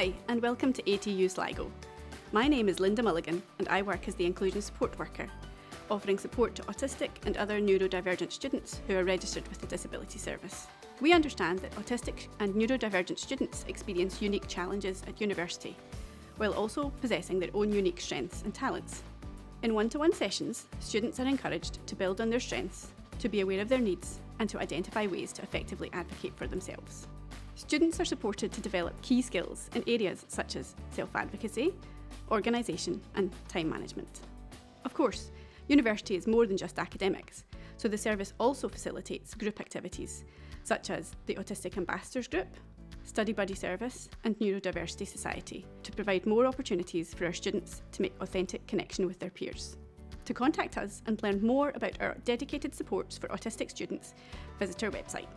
Hi, and welcome to ATU Sligo. My name is Linda Mulligan, and I work as the Inclusion Support Worker, offering support to autistic and other neurodivergent students who are registered with the Disability Service. We understand that autistic and neurodivergent students experience unique challenges at university, while also possessing their own unique strengths and talents. In one to one sessions, students are encouraged to build on their strengths, to be aware of their needs, and to identify ways to effectively advocate for themselves. Students are supported to develop key skills in areas such as self advocacy, organisation, and time management. Of course, university is more than just academics, so the service also facilitates group activities such as the Autistic Ambassadors Group, Study Buddy Service, and Neurodiversity Society to provide more opportunities for our students to make authentic connection with their peers. To contact us and learn more about our dedicated supports for autistic students, visit our website